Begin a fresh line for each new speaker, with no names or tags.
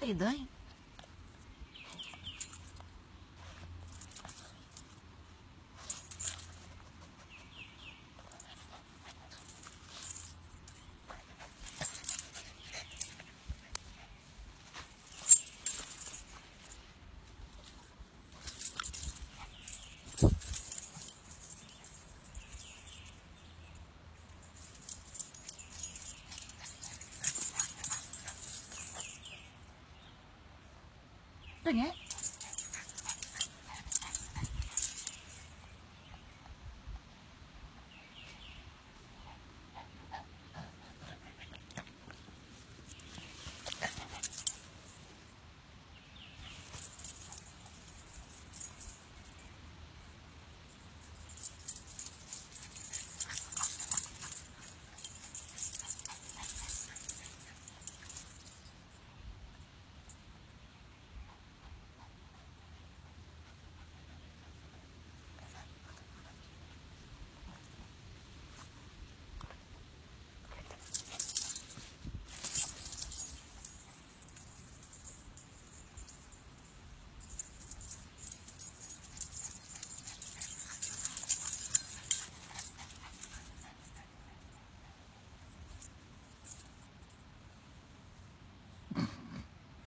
Peidou, stopping it.